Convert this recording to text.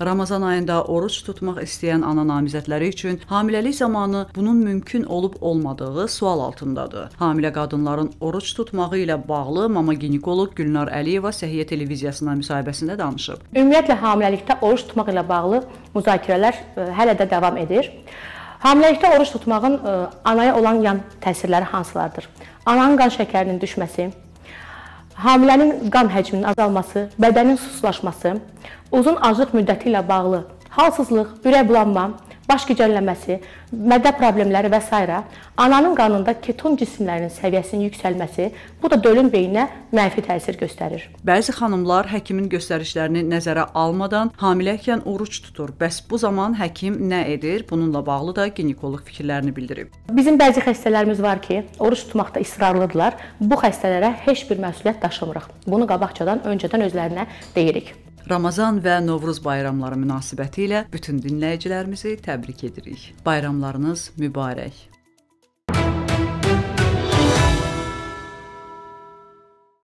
Ramazan ayında oruç tutmaq istəyən ana namizədləri üçün hamiləlik zamanı bunun mümkün olub-olmadığı sual altındadır. Hamilə qadınların oruç tutmağı ilə bağlı mama ginekoloq Gülnar Əliyeva Səhiyyə televiziyasına müsahibəsində danışıb. Ümumiyyətlə hamiləlikdə oruç tutmaq ilə bağlı müzakirələr ə, hələ də davam edir. Hamiləlikdə oruç tutmağın ə, anaya olan yan təsirləri hansılardır? Ananın qan şəkərinin düşməsi, hamilənin qan həcminin azalması, bədənin suslaşması, uzun aclıq müddəti ilə bağlı halsızlıq, ürək bulanma, baş gicəllənməsi, mədə problemləri və s. ananın qanında keton cisimlərinin səviyyəsinin yüksəlməsi, bu da dölün beyninə mənfi təsir göstərir. Bəzi xanımlar həkimin göstərişlərini nəzərə almadan hamiləykən oruç tutur. Bəs bu zaman həkim nə edir? Bununla bağlı da ginekoloq fikirlərini bildirib. Bizim bəzi xəstələrimiz var ki, oruç tutmaqda israrlıdırlar. Bu xəstələrə heç bir məsuliyyət daşımırıq. Bunu qabaqcadan öncədən özlərinə deyirik. Ramazan və Novruz bayramları münasibətilə bütün dinləyicilərimizi təbrik edirik. Bayramlarınız mübarək.